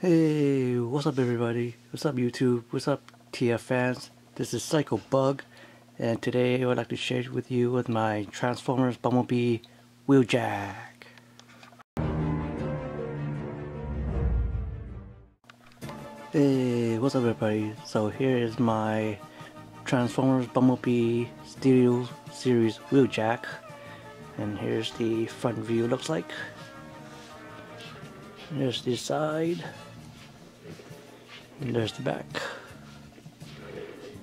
Hey, what's up everybody? What's up YouTube? What's up TF fans? This is Psycho Bug and today I would like to share with you with my Transformers Bumblebee Wheeljack. Hey, what's up everybody? So here is my Transformers Bumblebee Studio Series Wheeljack and here's the front view looks like. There's the side. And there's the back.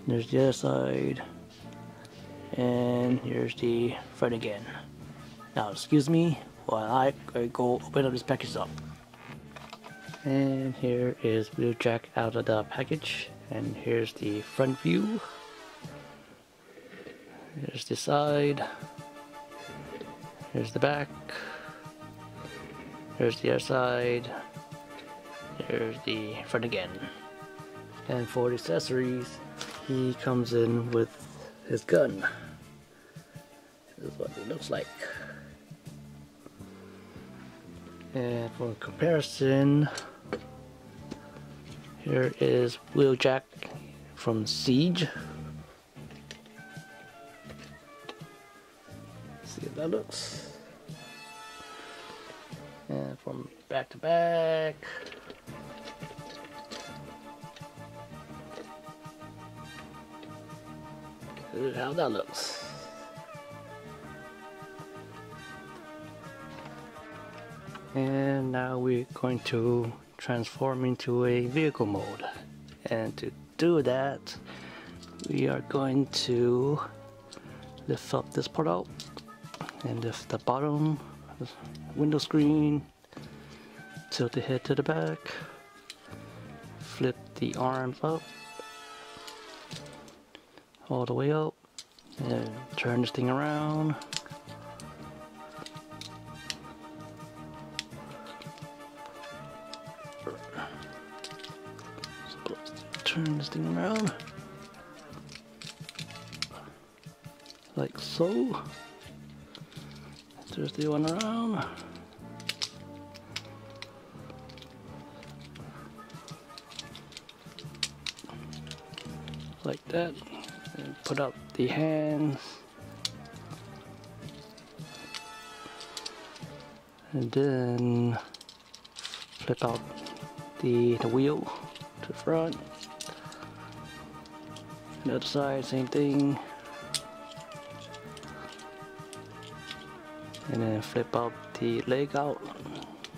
There's the other side. And here's the front again. Now excuse me while I go open up this package up. And here is Wheeljack out of the package. And here's the front view. Here's the side. Here's the back. Here's the other side. Here's the front again. And for accessories, he comes in with his gun. This is what it looks like. And for comparison, here is Wheeljack from Siege. See how that looks and from back to back. This is how that looks. And now we're going to transform into a vehicle mode. And to do that, we are going to lift up this part out and lift the bottom window screen, tilt the head to the back, flip the arms up, all the way up, and turn this thing around. turn this thing around like so just the one around. Like that. And put up the hands. And then flip out the, the wheel to the front. And the other side, same thing. and then flip out the leg out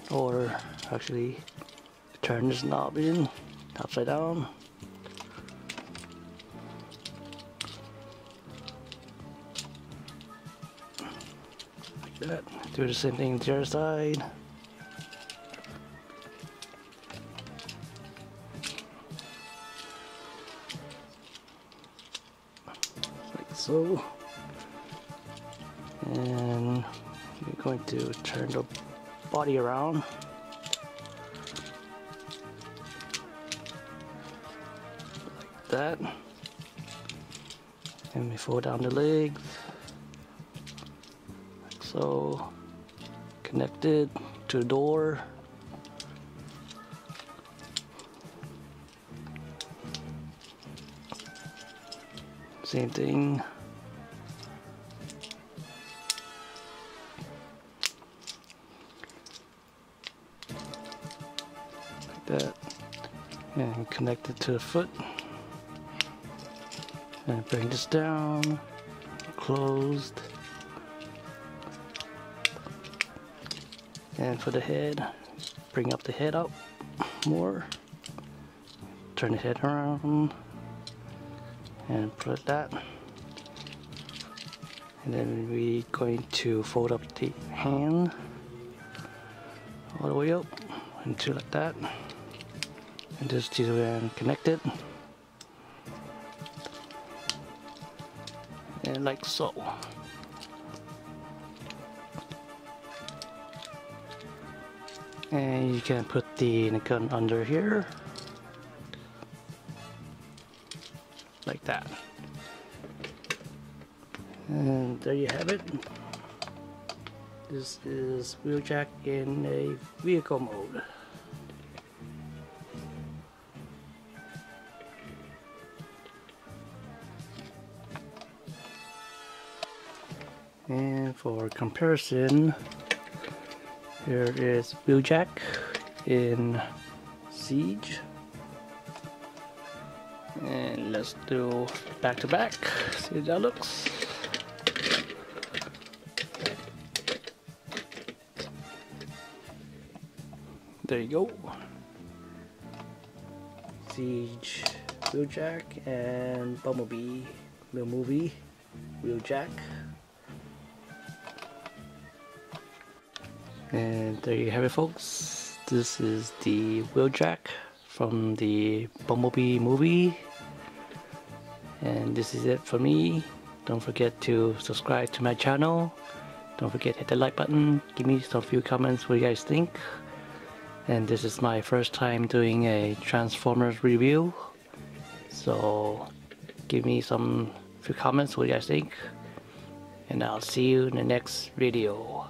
or actually turn this knob in upside down that do the same thing to the other side like so and we're going to turn the body around. Like that. And we fold down the legs. So. Connected to the door. Same thing. Like that and connect it to the foot and bring this down closed and for the head bring up the head up more. Turn the head around and put that. And then we're going to fold up the hand all the way up until like that. And just to uh, connect it. And like so And you can put the gun under here. Like that. And there you have it. This is Wheeljack in a vehicle mode. And for comparison, here is Wheeljack in Siege. And let's do back to back, see how that looks. There you go. Siege Wheeljack and Bumblebee Wheel Movie Wheeljack. And there you have it folks. This is the Wheeljack from the Bumblebee movie. And this is it for me. Don't forget to subscribe to my channel. Don't forget hit the like button. Give me some few comments what you guys think. And this is my first time doing a Transformers review. So give me some few comments what you guys think. And I'll see you in the next video.